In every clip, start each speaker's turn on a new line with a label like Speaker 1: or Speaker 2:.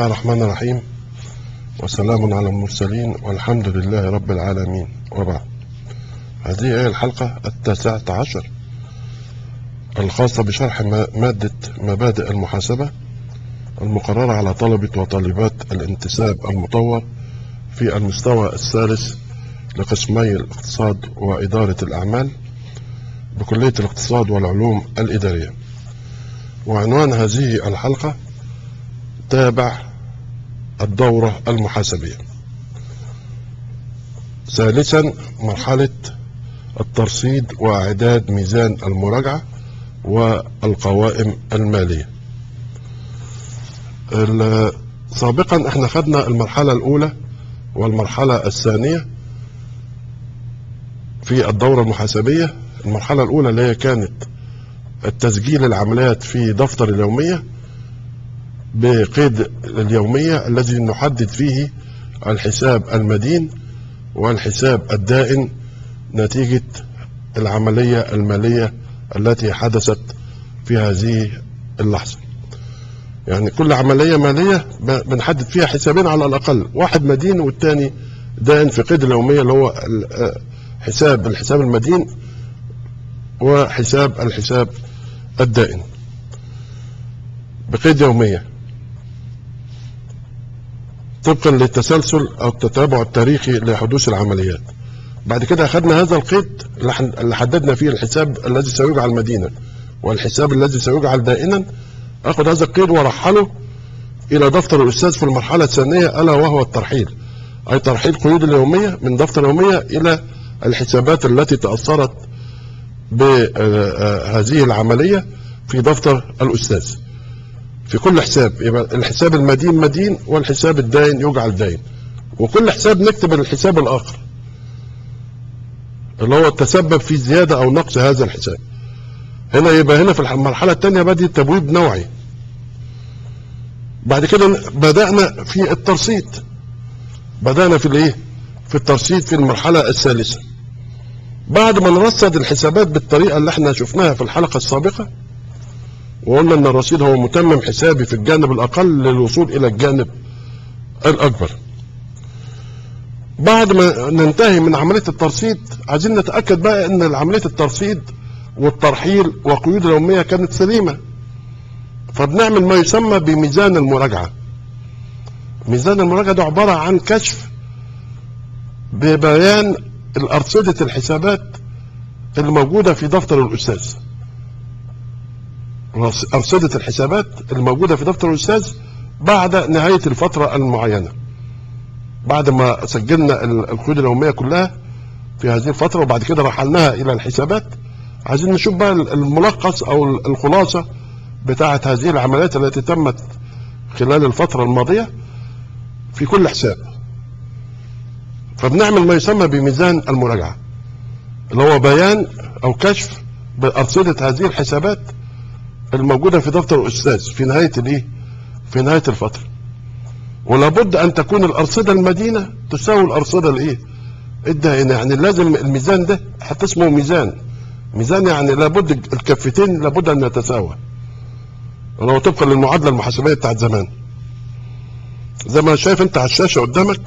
Speaker 1: الله الرحمن الرحيم. وسلام على المرسلين والحمد لله رب العالمين. وبعد. هذه هي الحلقة التاسعة عشر الخاصة بشرح ما- مادة مبادئ المحاسبة المقررة على طلبة وطالبات الانتساب المطور في المستوى الثالث لقسمي الاقتصاد وإدارة الأعمال بكلية الاقتصاد والعلوم الإدارية. وعنوان هذه الحلقة تابع الدورة المحاسبية. ثالثا مرحلة الترصيد وإعداد ميزان المراجعة والقوائم المالية. ال- سابقا إحنا خدنا المرحلة الأولى والمرحلة الثانية في الدورة المحاسبية. المرحلة الأولى اللي هي كانت التسجيل العمليات في دفتر اليومية. بقيد اليومية الذي نحدد فيه الحساب المدين والحساب الدائن نتيجة العملية المالية التي حدثت في هذه اللحظة. يعني كل عملية مالية بنحدد فيها حسابين على الأقل واحد مدين والتاني دائن في قيد اليومية اللي هو آه، حساب الحساب المدين وحساب الحساب الدائن. بقيد يومية. طبقا للتسلسل أو التتابع التاريخي لحدوث العمليات. بعد كده أخذنا هذا القيد اللي حددنا فيه الحساب الذي سيجعل مدينة والحساب الذي سيجعل دائنا أخذ هذا القيد وأرحله إلى دفتر الأستاذ في المرحلة الثانية ألا وهو الترحيل. أي ترحيل قيود اليومية من دفتر اليومية إلى الحسابات التي تأثرت بهذه العملية في دفتر الأستاذ. في كل حساب. يبقى الحساب المدين مدين والحساب الداين يجعل داين وكل حساب نكتب الحساب الآخر اللي هو تسبب في زيادة أو نقص هذا الحساب. هنا يبقى هنا في المرحلة الثانية بدي تبويب نوعي. بعد كده بدأنا في الترصيد. بدأنا في الإيه؟ في الترصيد في المرحلة الثالثة. بعد ما نرصد الحسابات بالطريقة اللي إحنا شفناها في الحلقة السابقة وقلنا إن الرصيد هو متمم حسابي في الجانب الأقل للوصول إلى الجانب الأكبر. بعد ما ننتهي من عملية الترصيد عايزين نتأكد بقى إن عملية الترصيد والترحيل وقيود اليومية كانت سليمة. فبنعمل ما يسمى بميزان المراجعة. ميزان المراجعة ده عبارة عن كشف ببيان الأرصدة الحسابات اللي موجودة في دفتر الأستاذ. رص- أرصدة الحسابات الموجودة في دفتر الأستاذ بعد نهاية الفترة المعينة. بعد ما سجلنا ال- القيود اليومية كلها في هذه الفترة وبعد كده رحلناها إلى الحسابات. عايزين نشوف بقى ال- الملخص أو ال- الخلاصة بتاعة هذه العمليات التي تمت خلال الفترة الماضية في كل حساب. فبنعمل ما يسمى بميزان المراجعة اللي هو بيان أو كشف بأرصدة هذه الحسابات الموجودة في دفتر الأستاذ في نهاية الإيه؟ في نهاية الفترة. ولابد أن تكون الأرصدة المدينة تساوي الأرصدة الإيه؟ الدائنة. يعني لازم الميزان ده حتى اسمه ميزان. ميزان يعني لابد الكفتين لابد أن يتساوى. هو طبقا للمعادلة المحاسبية بتاعت زمان. زي ما شايف أنت على الشاشة قدامك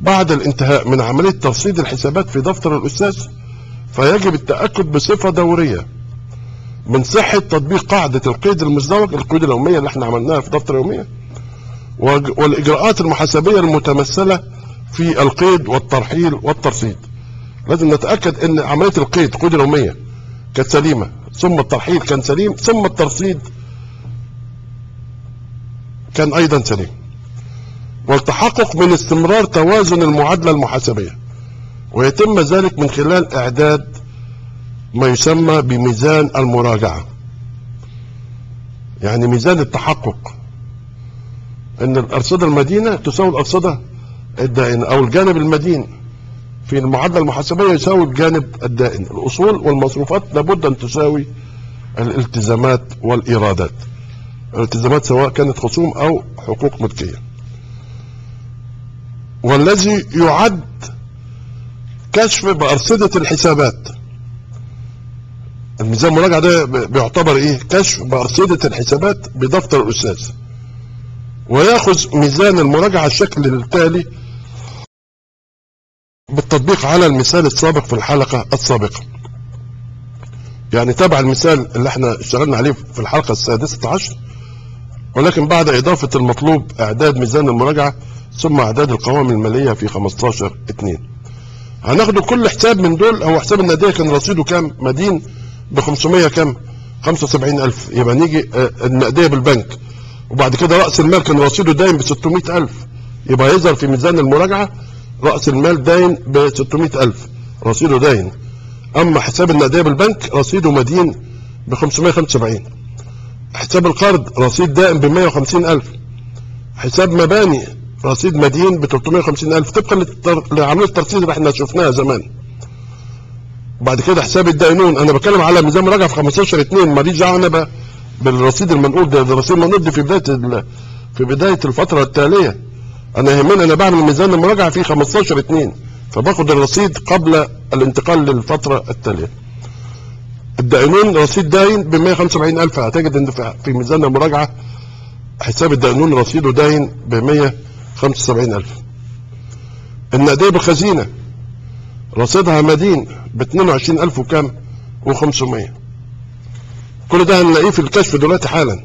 Speaker 1: بعد الانتهاء من عملية ترصيد الحسابات في دفتر الأستاذ فيجب التأكد بصفة دورية. من صحة تطبيق قاعدة القيد المزدوج القيود اليومية اللي إحنا عملناها في دفتر اليومية وج- والإجراءات المحاسبية المتمثلة في القيد والترحيل والترصيد. لازم نتأكد إن عملية القيد قيود اليومية كانت سليمة ثم الترحيل كان سليم ثم الترصيد كان أيضا سليم. والتحقق من استمرار توازن المعادلة المحاسبية ويتم ذلك من خلال إعداد ما يسمى بميزان المراجعة. يعني ميزان التحقق. إن الأرصدة المدينة تساوي الأرصدة الدائنة أو الجانب المدين. في المعادلة المحاسبية يساوي الجانب الدائن. الأصول والمصروفات لابد أن تساوي الالتزامات والإيرادات. الالتزامات سواء كانت خصوم أو حقوق ملكية. والذي يعد كشف بأرصدة الحسابات. الميزان المراجعة ده بيعتبر إيه؟ كشف بأرصدة الحسابات بدفتر الأستاذ. ويأخذ ميزان المراجعة على الشكل التالي بالتطبيق على المثال السابق في الحلقة السابقة. يعني تبع المثال اللي إحنا اشتغلنا عليه في الحلقة السادسة عشر ولكن بعد إضافة المطلوب إعداد ميزان المراجعة ثم إعداد القوائم المالية في 15 2 هناخد كل حساب من دول هو حساب النادية كان رصيده كام؟ مدين. ب 500 كام؟ 75000 يبقى نيجي آه، النقدية بالبنك. وبعد كده رأس المال كان رصيده داين ب 600000 يبقى يظهر في ميزان المراجعة رأس المال داين ب 600000 رصيده داين أما حساب النقدية بالبنك رصيده مدين ب 575 حساب القرض رصيد دائم ب 150000 حساب مباني رصيد مدين ب 350000 طبقا لعملية الترصيد اللي إحنا شفناها زمان. بعد كده حساب الدائنون أنا بتكلم على ميزان مراجعه في 15 2 ماليش دعوه أنا ب- بالرصيد المنقول ده, الرصيد المنقول ده في بداية في بداية الفترة التالية. أنا يهمني أنا بعمل ميزان المراجعة في 15 2 فباخد الرصيد قبل الانتقال للفترة التالية. الدائنون رصيد داين ب 175000 هتجد إن في- ميزان المراجعة حساب الدائنون رصيده داين ب 175000 النقدية بالخزينة. رصيدها مدين ب 22000 وكام و500 كل ده هنلاقيه في الكشف دلوقتي حالا.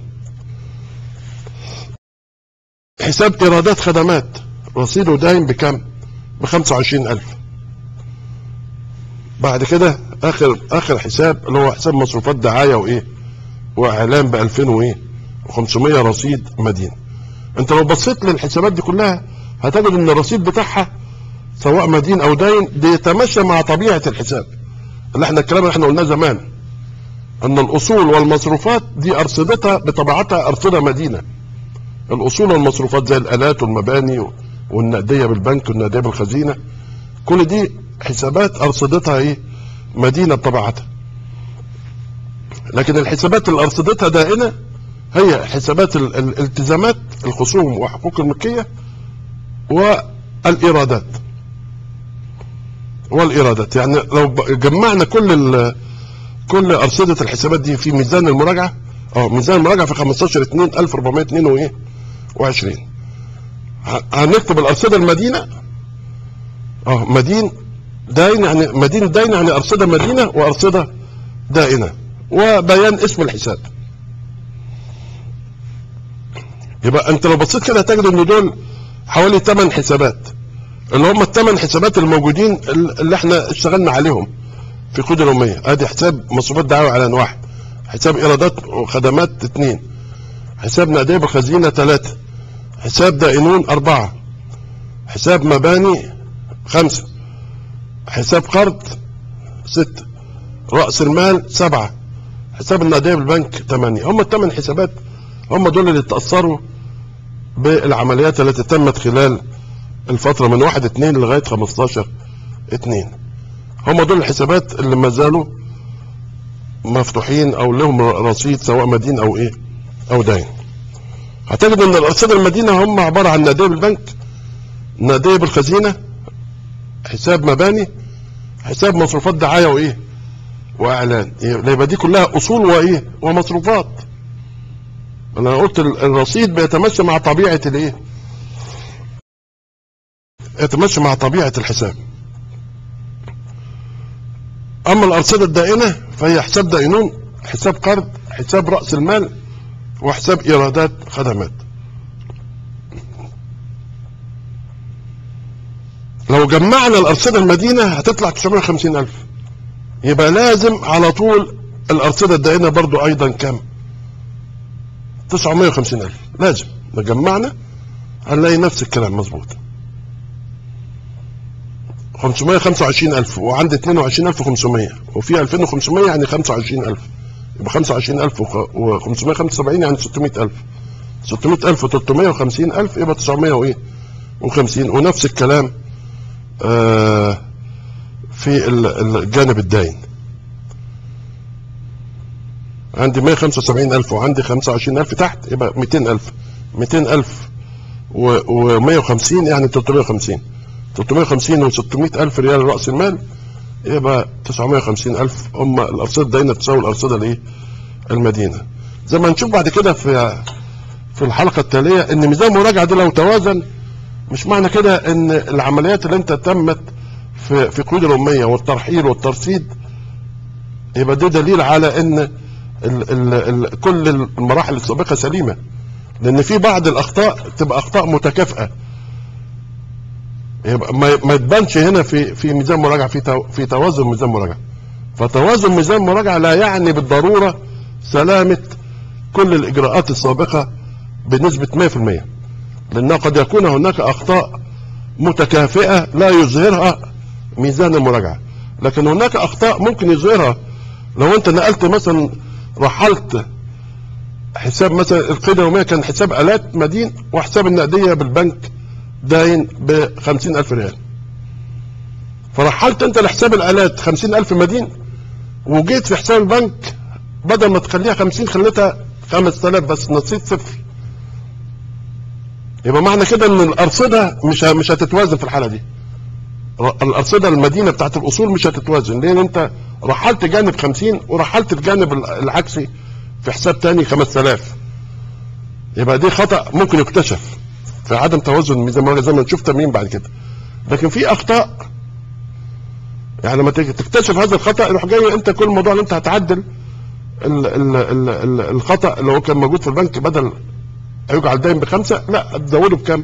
Speaker 1: حساب ايرادات خدمات. رصيده داين بكام ب 25000 بعد كده آخر آخر حساب اللي هو حساب مصروفات دعاية وإيه؟ وإعلان ب 2000 وإيه؟ و500 رصيد مدين. أنت لو بصيت للحسابات دي كلها هتجد إن الرصيد بتاعها سواء مدين أو داين بيتماشى مع طبيعة الحساب. اللي إحنا الكلام اللي إحنا قلناه زمان أن الأصول والمصروفات دي أرصدتها بطبيعتها أرصدة مدينة. الأصول والمصروفات زي الآلات والمباني والنقدية بالبنك والنقدية بالخزينة كل دي حسابات أرصدتها إيه؟ مدينة بطبيعتها. لكن الحسابات اللي أرصدتها دائنة هي حسابات ال- ال- الالتزامات الخصوم وحقوق الملكية والإيرادات. والايرادات يعني لو جمعنا كل كل أرصدة الحسابات دي في ميزان المراجعة آه ميزان المراجعة في 15 2 1402 وإيه و20 ه- هنكتب الأرصدة المدينة. آه مدين داين يعني مدين داين يعني أرصدة مدينة وأرصدة دائنة وبيان اسم الحساب. يبقى أنت لو بصيت كده هتجد إن دول حوالي 8 حسابات. اللي هم الثمان حسابات الموجودين اللي إحنا اشتغلنا عليهم في كود الأمية ادي حساب مصروفات دعاوى اعلان واحد حساب إيرادات وخدمات اثنين. حساب نقدية بالخزينة ثلاثة. حساب دائنون أربعة. حساب مباني خمسة. حساب قرض ستة. رأس المال سبعة. حساب النقدية بالبنك ثمانية. هم الثمان حسابات. هم دول اللي تأثروا بالعمليات التي تمت خلال الفترة من واحد اتنين لغاية 15 اتنين. هم دول الحسابات اللي ما زالوا مفتوحين أو لهم رصيد سواء مدين أو إيه أو داين. هتجد إن الارصده المدينة هم عبارة عن نقديه بالبنك نقديه بالخزينة حساب مباني حساب مصروفات دعاية وإيه وإعلان. يبقى دي كلها أصول وإيه ومصروفات. أنا قلت ال- الرصيد بيتمشى مع طبيعة الإيه يتمشى مع طبيعة الحساب. أما الأرصدة الدائنة فهي حساب دائنون حساب قرض حساب رأس المال وحساب إيرادات خدمات. لو جمعنا الأرصدة المدينة هتطلع 950 ألف. يبقى لازم على طول الأرصدة الدائنة برضو أيضا كام؟ 950 ألف. لازم. لو جمعنا هنلاقي نفس الكلام مظبوط. 525000 وعندي 22500 وفي 2500 يعني 25000 يبقى 25000 و575 يعني 600000 600000 و350000 يبقى 900 وإيه؟ و50 ونفس الكلام آه في ال- الجانب الداين. عندي 175000 وعندي 25000 تحت يبقى 200000 200000 و150 يعني 350 350 و600 ألف ريال رأس المال. يبقى 950 ألف. هم الأرصدة الداينة تساوي الأرصدة الإيه؟ المدينة. زي ما هنشوف بعد كده في في الحلقة التالية إن ميزان المراجعة ده لو توازن مش معنى كده إن العمليات اللي أنت تمت في في قيود الأمية والترحيل والترصيد يبقى ده دليل على إن ال ال ال كل المراحل السابقة سليمة. لأن في بعض الأخطاء تبقى أخطاء متكافئة. يبقى ما ما يتبانش هنا في في ميزان مراجعة في في توازن ميزان مراجعة. فتوازن ميزان مراجعة لا يعني بالضرورة سلامة كل الإجراءات السابقة بنسبة 100% لأنه قد يكون هناك أخطاء متكافئة لا يظهرها ميزان المراجعة. لكن هناك أخطاء ممكن يظهرها. لو أنت نقلت مثلا رحلت حساب مثلا القيمة اليومية كان حساب آلات مدين وحساب النقدية بالبنك داين ب 50000 ريال. فرحلت أنت لحساب الآلات 50000 مدين وجيت في حساب البنك بدل ما تخليها 50 خليتها 5000 بس نسيت صفر. يبقى معنى كده إن الأرصدة مش مش هتتوازن في الحالة دي. الأرصدة المدينة بتاعت الأصول مش هتتوازن. لأن أنت رحلت جانب 50 ورحلت الجانب ال- العكسي في حساب تاني 5000 يبقى دي خطأ ممكن يكتشف. في عدم توازن ميزان المراجعه زي ما نشوف تمرين بعد كده. لكن في أخطاء. يعني لما تكتشف هذا الخطأ يروح جاي أنت كل الموضوع اللي أنت هتعدل ال ال ال ال الخطأ اللي هو كان موجود في البنك بدل هيجعل دايم بخمسة لا تزوده بكام؟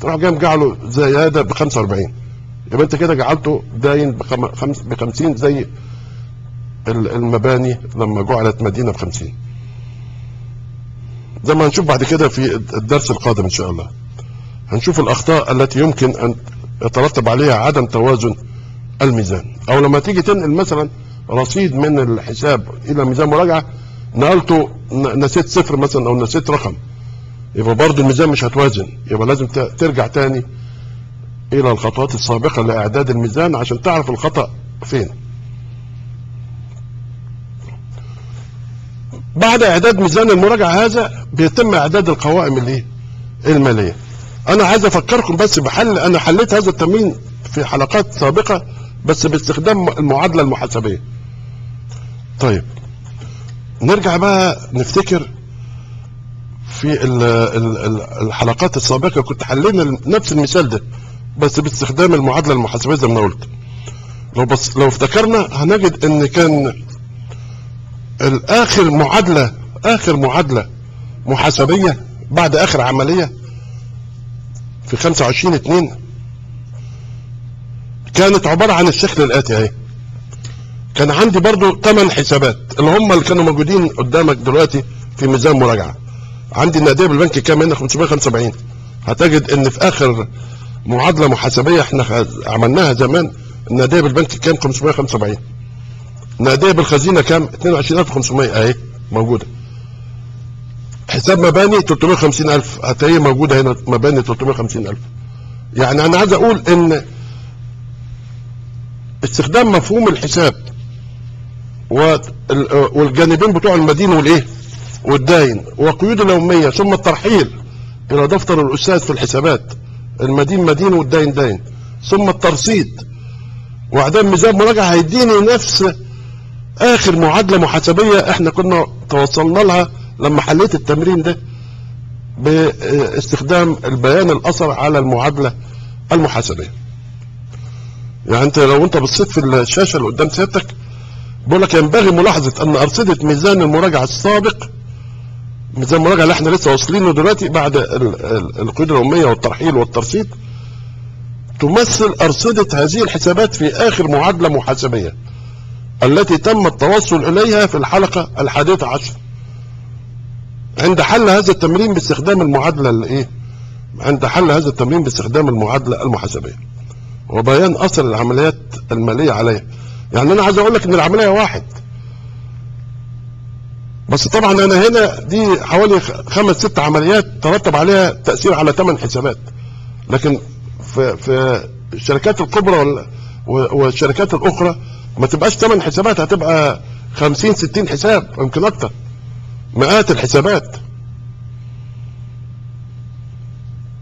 Speaker 1: تروح جاي مجعله زيادة ب 45 يبقى أنت كده جعلته داين ب 50 زي ال- المباني لما جعلت مدينة ب 50 زي ما هنشوف بعد كده في الدرس القادم إن شاء الله. هنشوف الأخطاء التي يمكن أن يترتب عليها عدم توازن الميزان. أو لما تيجي تنقل مثلا رصيد من الحساب إلى ميزان مراجعة نقلته نسيت صفر مثلا أو نسيت رقم. يبقى برضه الميزان مش هتوازن. يبقى لازم ترجع تاني إلى الخطوات السابقة لإعداد الميزان عشان تعرف الخطأ فين. بعد إعداد ميزان المراجعة هذا بيتم إعداد القوائم الإيه؟ المالية. أنا عايز أفكركم بس بحل أنا حليت هذا التمرين في حلقات سابقة بس باستخدام المعادلة المحاسبية. طيب نرجع بقى نفتكر في ال ال ال الحلقات السابقة كنت حلينا نفس المثال ده بس باستخدام المعادلة المحاسبية زي ما قلت. لو بس لو افتكرنا هنجد إن كان الآخر معادلة آخر معادلة محاسبية بعد آخر عملية في 25 2 كانت عبارة عن الشكل الاتي أهي. كان عندي برضو 8 حسابات. اللي هم اللي كانوا موجودين قدامك دلوقتي في ميزان مراجعة. عندي النقديه بالبنك كام؟ هنا 575 هتجد إن في آخر معادلة محاسبية إحنا عملناها زمان النقديه بالبنك كام؟ 575 النقديه بالخزينة كام؟ 22500 أهي موجودة. حساب مباني 350000 هتلاقيه موجوده هنا مباني 350000 يعني أنا عايز أقول إن استخدام مفهوم الحساب وال- والجانبين بتوع المدين والإيه؟ والداين وقيود اليومية ثم الترحيل إلى دفتر الأستاذ في الحسابات. المدين مدين والداين داين. ثم الترصيد. واعدام ميزان مراجعة هيديني نفس آخر معادلة محاسبية إحنا كنا توصلنا لها لما حليت التمرين ده باستخدام البيان الأثر على المعادلة المحاسبية. يعني أنت لو أنت بصيت في الشاشة اللي قدام سيادتك بيقول لك ينبغي ملاحظة أن أرصدة ميزان المراجعة السابق ميزان المراجعة اللي إحنا لسه واصلين له دلوقتي بعد ال- ال- القيود الاميه والترحيل والترصيد تمثل أرصدة هذه الحسابات في آخر معادلة محاسبية التي تم التوصل إليها في الحلقة الحادية عشر عند حل هذا التمرين باستخدام المعادلة الإيه؟ عند حل هذا التمرين باستخدام المعادلة المحاسبية. وبيان أثر العمليات المالية عليها يعني أنا عايز أقول لك إن العملية واحد. بس طبعا أنا هنا دي حوالي خمس ست عمليات ترتب عليها تأثير على ثمان حسابات. لكن في في الشركات الكبرى والشركات الأخرى ما تبقاش ثمان حسابات هتبقى 50 60 حساب يمكن أكتر. مئات الحسابات.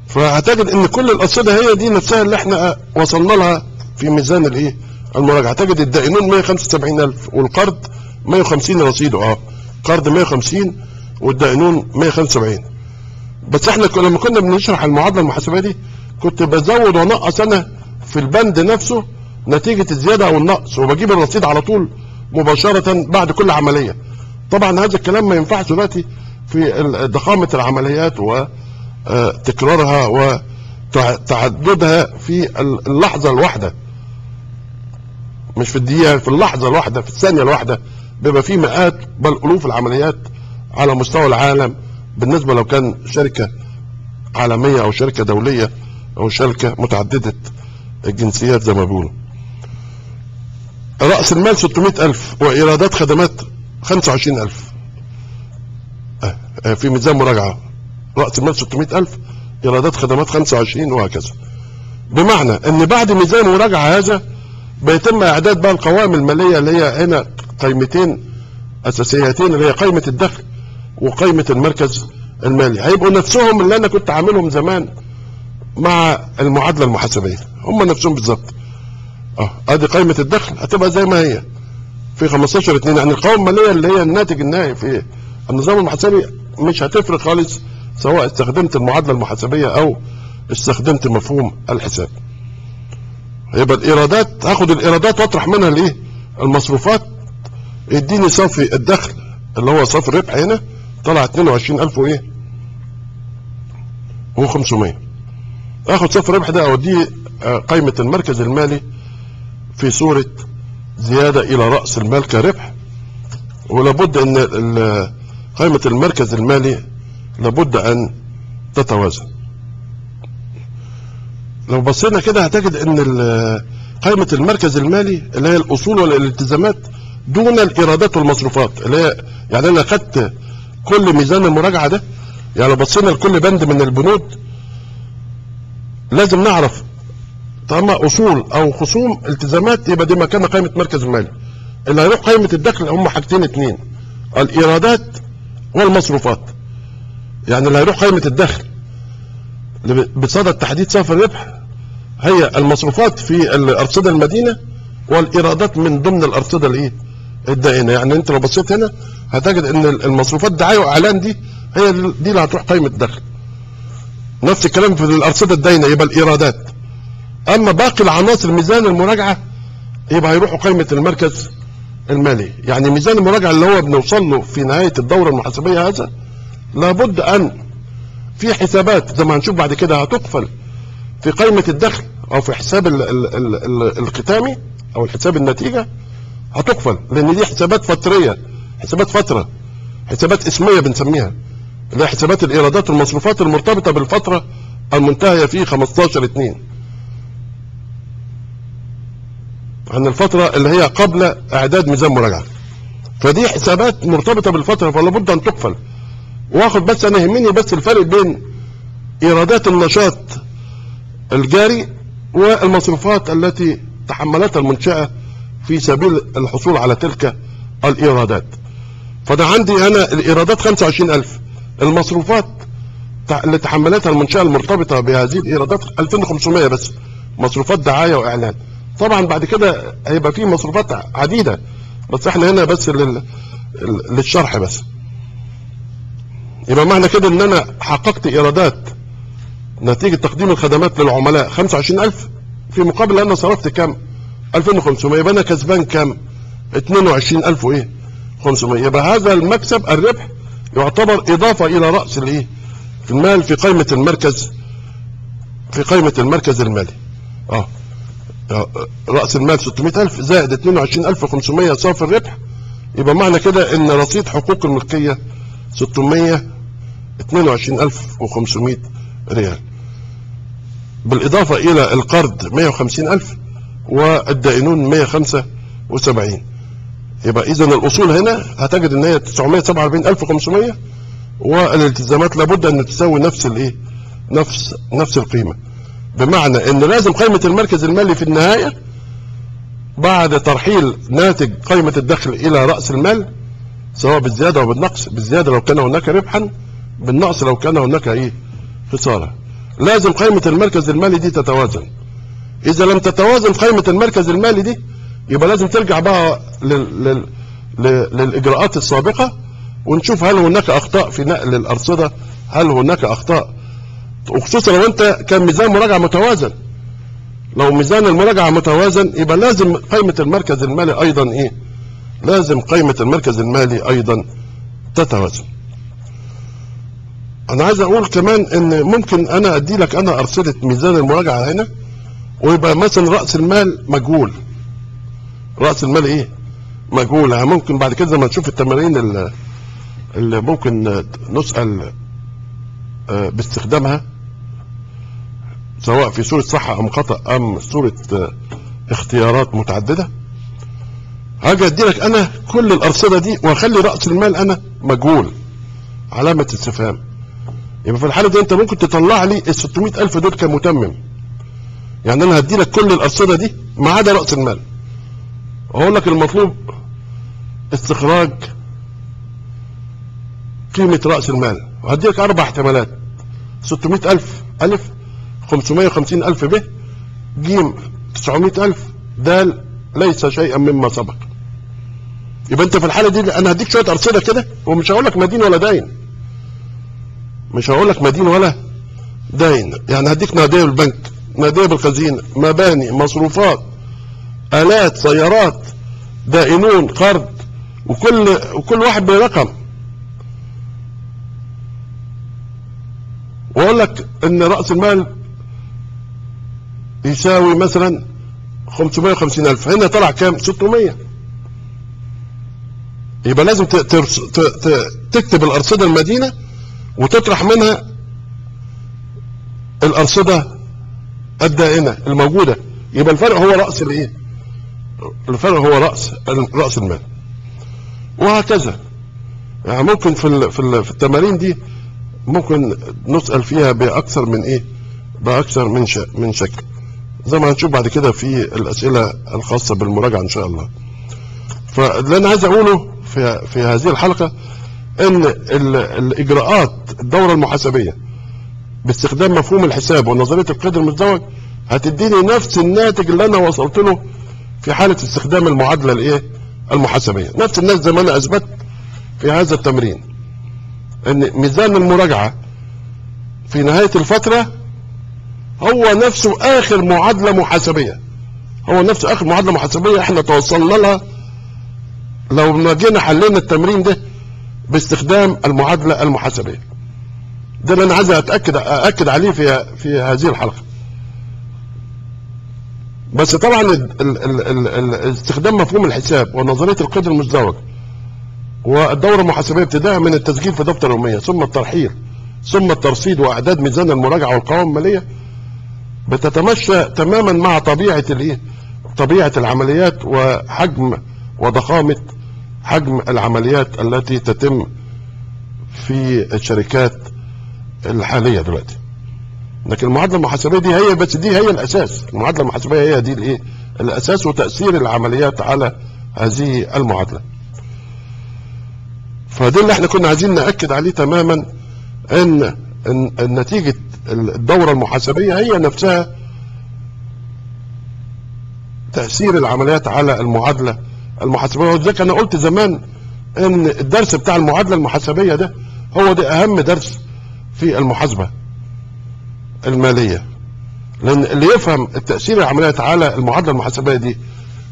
Speaker 1: فهتجد إن كل الارصده هي دي نفسها اللي إحنا وصلنا لها في ميزان الإيه؟ المراجعة. تجد الدائنون 175000 والقرض 150 رصيده. آه. قرض 150 والدائنون 175 بس إحنا لما كنا بنشرح المعادلة المحاسبية دي كنت بزود وانقص أنا في البند نفسه نتيجة الزيادة أو النقص وبجيب الرصيد على طول مباشرة بعد كل عملية. طبعا هذا الكلام ما ينفعش دلوقتي في ضخامة العمليات وتكرارها وتعددها في ال- اللحظة الواحدة. مش في الدقيقة في اللحظة الواحدة في الثانية الواحدة. بيبقى في مئات بل ألوف العمليات على مستوى العالم. بالنسبة لو كان شركة عالمية أو شركة دولية أو شركة متعددة الجنسيات زي ما بيقولوا. رأس المال 600000 وإيرادات خدمات 25000 آه، آه، في ميزان مراجعة. راس المال 600000 إيرادات خدمات 25 وهكذا. بمعنى إن بعد ميزان مراجعة هذا بيتم إعداد بقى القوائم المالية اللي هي هنا قيمتين أساسيتين اللي هي قائمه الدخل وقائمه المركز المالي. هيبقوا نفسهم اللي أنا كنت عاملهم زمان مع المعادلة المحاسبية. هم نفسهم بالظبط. آه ادي قائمه الدخل هتبقى زي ما هي. في 15 2 يعني القوائم الماليه اللي هي الناتج النهائي في النظام المحاسبي مش هتفرق خالص سواء استخدمت المعادلة المحاسبية أو استخدمت مفهوم الحساب. يبقى الإيرادات هاخد الإيرادات وأطرح منها الايه المصروفات. يديني صافي الدخل اللي هو صافي الربح هنا طلع 22000 وإيه؟ و500 آخد صافي الربح ده أوديه آه، قائمه المركز المالي في صورة زيادة إلى رأس المال كربح. ولابد أن ال- قائمه المركز المالي لابد أن تتوازن. لو بصينا كده هتجد ال- قائمة المركز المالي اللي هي الأصول والالتزامات دون الإيرادات والمصروفات اللي هي يعني أنا خدت كل ميزان المراجعة ده يعني لو بصينا لكل بند من البنود لازم نعرف طالما أصول أو خصوم التزامات يبقى دي مكان قائمة مركز المالي. اللي هيروح قائمة الدخل هم حاجتين اتنين الإيرادات والمصروفات. يعني اللي هيروح قائمة الدخل اللي بصدد تحديد صافي الربح هي المصروفات في الأرصدة المدينة والإيرادات من ضمن الأرصدة الإيه؟ الدائنة. يعني أنت لو بصيت هنا هتجد إن المصروفات دعايه واعلان دي هي دي اللي هتروح قائمة الدخل. نفس الكلام في الأرصدة الدائنة يبقى الإيرادات. أما باقي العناصر ميزان المراجعة يبقى هيروحوا قائمة المركز المالي. يعني ميزان المراجعة اللي هو بنوصل له في نهاية الدورة المحاسبية هذا لابد أن في حسابات زي ما هنشوف بعد كده هتقفل في قائمة الدخل أو في حساب ال ال ال ال الختامي أو الحساب النتيجة هتقفل لأن دي حسابات فترية حسابات فترة حسابات اسمية بنسميها اللي هي حسابات الإيرادات والمصروفات المرتبطة بالفترة المنتهية في 15 2 عن الفترة اللي هي قبل إعداد ميزان مراجعة. فدي حسابات مرتبطة بالفترة فلا بد أن تقفل. واخد بس أنا يهمني بس الفرق بين إيرادات النشاط الجاري والمصروفات التي تحملتها المنشأة في سبيل الحصول على تلك الإيرادات. فده عندي أنا الإيرادات 25000 المصروفات اللي تحملتها المنشأة المرتبطة بهذه الإيرادات 2500 بس. مصروفات دعاية وإعلان. طبعا بعد كده هيبقى في مصروفات عديدة بس إحنا هنا بس لل... للشرح بس. يبقى معنى كده إن أنا حققت إيرادات نتيجة تقديم الخدمات للعملاء 25000 في مقابل أنا صرفت كام؟ 2500 يبقى أنا كسبان كام؟ 22000 وإيه؟ 500 يبقى هذا المكسب الربح يعتبر إضافة إلى رأس الإيه؟ المال في قائمة المركز في قائمة المركز المالي. آه. آه، رأس المال 600000 زائد 22500 صافي الربح. يبقى معنى كده إن رصيد حقوق الملكية 622500 ريال. بالإضافة إلى القرض 150000 والدائنون 175 يبقى إذا الأصول هنا هتجد إن هي 947500 والالتزامات لابد أن تساوي نفس الإيه؟ نفس نفس القيمة. بمعنى إن لازم قائمة المركز المالي في النهاية بعد ترحيل ناتج قائمة الدخل إلى رأس المال سواء بالزيادة أو بالنقص بالزيادة لو كان هناك ربحا بالنقص لو كان هناك إيه؟ خسارة. لازم قائمة المركز المالي دي تتوازن. إذا لم تتوازن قائمة المركز المالي دي يبقى لازم ترجع بقى لل... لل... لل... للإجراءات السابقة ونشوف هل هناك أخطاء في نقل الأرصدة هل هناك أخطاء وخصوصا لو أنت كان ميزان مراجعة متوازن. لو ميزان المراجعة متوازن يبقى لازم قائمه المركز المالي أيضا إيه؟ لازم قائمه المركز المالي أيضا تتوازن. أنا عايز أقول كمان إن ممكن أنا أدي لك أنا ارصده ميزان المراجعة هنا ويبقى مثلا رأس المال مجهول. رأس المال إيه؟ مجهول. يعني ممكن بعد كده لما نشوف التمارين اللي, اللي ممكن نسأل آه، باستخدامها سواء في صورة صح أم خطأ أم صورة آه، اختيارات متعددة. هاجي أدي لك أنا كل الأرصدة دي وأخلي رأس المال أنا مجهول علامة استفهام. يبقى في الحالة دي أنت ممكن تطلع لي ال 600 ألف دول كمتمم. يعني أنا هدي لك كل الأرصدة دي ما عدا رأس المال. أقول لك المطلوب استخراج قيمة رأس المال. وهدي لك أربع احتمالات. 600 ألف ألف 550 ألف ب جيم 900 ألف د ليس شيئا مما سبق. يبقى أنت في الحالة دي أنا هديك شوية أرصدة كده ومش هقول لك مدين ولا داين مش هقول لك مدين ولا داين يعني هديك نادية بالبنك نادية بالخزينة مباني مصروفات آلات سيارات دائنون قرض وكل وكل واحد برقم. وأقول لك إن رأس المال يساوي مثلا 550 ألف هنا طلع كام 600 يبقى لازم تكتب الأرصدة المدينة وتطرح منها الأرصدة الدائنه الموجودة يبقى الفرق هو رأس الإيه الفرق هو رأس رأس المال وهكذا يعني ممكن في في ال- في التمارين دي ممكن نسأل فيها بأكثر من إيه؟ بأكثر من. من شكل. زي ما هنشوف بعد كده في الأسئلة الخاصة بالمراجعة إن شاء الله. فاللي أنا عايز أقوله في في هذه الحلقة إن ال... الإجراءات الدورة المحاسبية باستخدام مفهوم الحساب ونظرية القيد المزدوج هتديني نفس الناتج اللي أنا وصلت له في حالة استخدام المعادلة الإيه؟ المحاسبية. نفس الناس زي ما أنا أثبت في هذا التمرين. إن ميزان المراجعة في نهاية الفترة هو نفسه آخر معادلة محاسبية. هو نفسه آخر معادلة محاسبية إحنا توصلنا لها لو ما جينا حلينا التمرين ده باستخدام المعادلة المحاسبية. ده اللي أنا عايز اتاكد أأكد عليه في في هذه الحلقة. بس طبعا استخدام مفهوم الحساب ونظرية القيد المزدوج والدورة المحاسبية ابتداء من التسجيل في دفتر الأمية ثم الترحيل ثم الترصيد وإعداد ميزان المراجعة والقوائم المالية بتتمشى تماما مع طبيعة الإيه؟ طبيعة العمليات وحجم وضخامة حجم العمليات التي تتم في الشركات الحالية دلوقتي لكن المعادلة المحاسبية دي هي بس دي هي الأساس المعادلة المحاسبية هي دي الإيه؟ الأساس وتأثير العمليات على هذه المعادلة فده اللي إحنا كنا عايزين نأكد عليه تماما ان إن نتيجة الدورة المحاسبية هي نفسها تأثير العمليات على المعادلة المحاسبية. ولذلك أنا قلت زمان إن الدرس بتاع المعادلة المحاسبية ده هو ده أهم درس في المحاسبة المالية. لأن اللي يفهم التاثير العمليات على المعادلة المحاسبية دي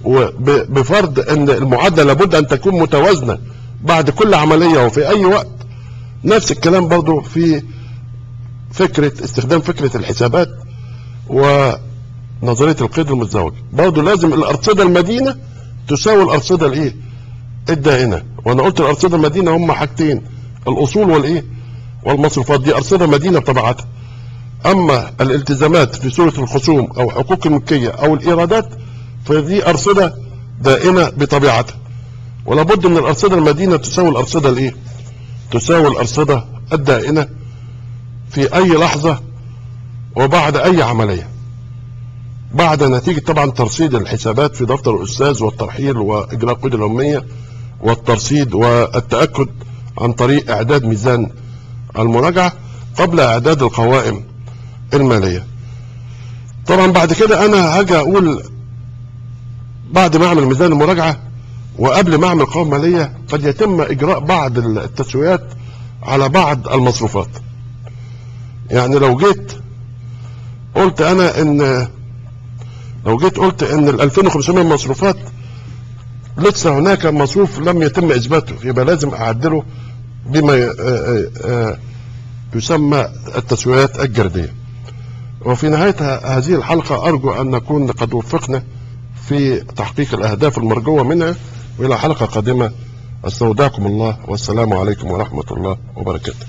Speaker 1: وبفرض إن المعادلة لابد أن تكون متوازنة بعد كل عملية وفي أي وقت نفس الكلام برضو في فكرة استخدام فكرة الحسابات ونظرية القيد المتزوج. برضو لازم الأرصدة المدينة تساوي الأرصدة الإيه؟ الدائنة وأنا قلت الأرصدة المدينة هم حاجتين الأصول والإيه؟ والمصروفات. دي أرصدة مدينة بطبيعتها. أما الالتزامات في صورة الخصوم أو حقوق الملكية أو الإيرادات فدي أرصدة دائمة بطبيعتها. ولا بد من الأرصدة المدينة تساوي الأرصدة الإيه؟ تساوي الأرصدة الدائنة. في أي لحظة وبعد أي عملية. بعد نتيجة طبعا ترصيد الحسابات في دفتر الأستاذ والترحيل وإجراء قيد الأمية والترصيد والتأكد عن طريق إعداد ميزان المراجعة قبل إعداد القوائم المالية. طبعا بعد كده أنا هاجي أقول بعد ما أعمل ميزان المراجعة وقبل ما أعمل قوائم مالية قد يتم إجراء بعض التسويات على بعض المصروفات. يعني لو جيت قلت أنا إن لو جيت قلت إن ال 2500 مصروفات لسه هناك مصروف لم يتم إثباته يبقى لازم أعدله بما يسمى التسويات الجردية. وفي نهاية هذه الحلقة أرجو أن نكون قد وفقنا في تحقيق الأهداف المرجوة منها. والى حلقة قادمة. أستودعكم الله. والسلام عليكم ورحمة الله وبركاته.